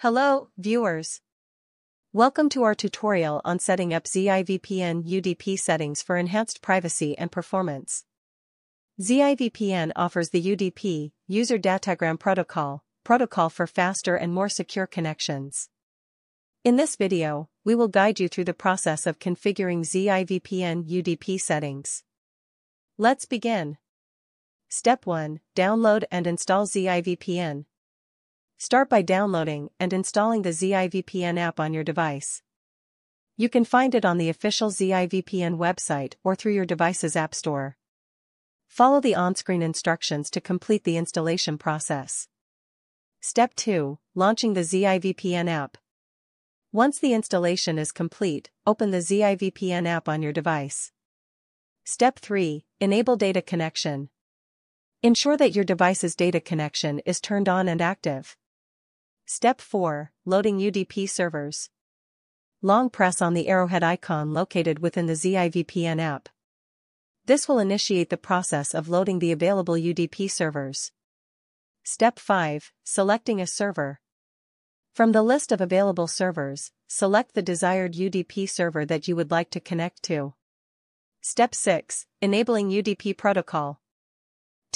Hello, viewers. Welcome to our tutorial on setting up ZIVPN UDP settings for enhanced privacy and performance. ZIVPN offers the UDP, User Datagram Protocol, protocol for faster and more secure connections. In this video, we will guide you through the process of configuring ZIVPN UDP settings. Let's begin. Step 1. Download and install ZIVPN. Start by downloading and installing the ZIVPN app on your device. You can find it on the official ZIVPN website or through your device's app store. Follow the on-screen instructions to complete the installation process. Step 2. Launching the ZIVPN app. Once the installation is complete, open the ZIVPN app on your device. Step 3. Enable data connection. Ensure that your device's data connection is turned on and active. Step 4 Loading UDP servers. Long press on the arrowhead icon located within the ZIVPN app. This will initiate the process of loading the available UDP servers. Step 5 Selecting a server. From the list of available servers, select the desired UDP server that you would like to connect to. Step 6 Enabling UDP protocol.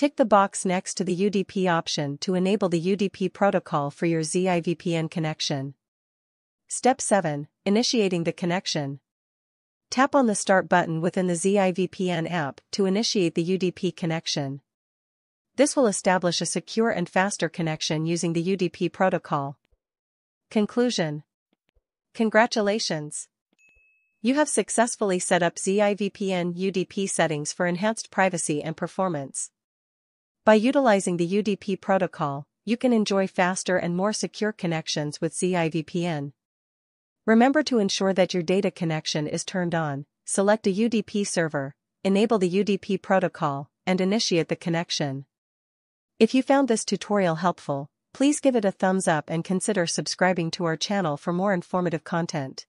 Tick the box next to the UDP option to enable the UDP protocol for your ZIVPN connection. Step 7. Initiating the connection. Tap on the Start button within the ZIVPN app to initiate the UDP connection. This will establish a secure and faster connection using the UDP protocol. Conclusion Congratulations! You have successfully set up ZIVPN UDP settings for enhanced privacy and performance. By utilizing the UDP protocol, you can enjoy faster and more secure connections with ZIVPN. Remember to ensure that your data connection is turned on, select a UDP server, enable the UDP protocol, and initiate the connection. If you found this tutorial helpful, please give it a thumbs up and consider subscribing to our channel for more informative content.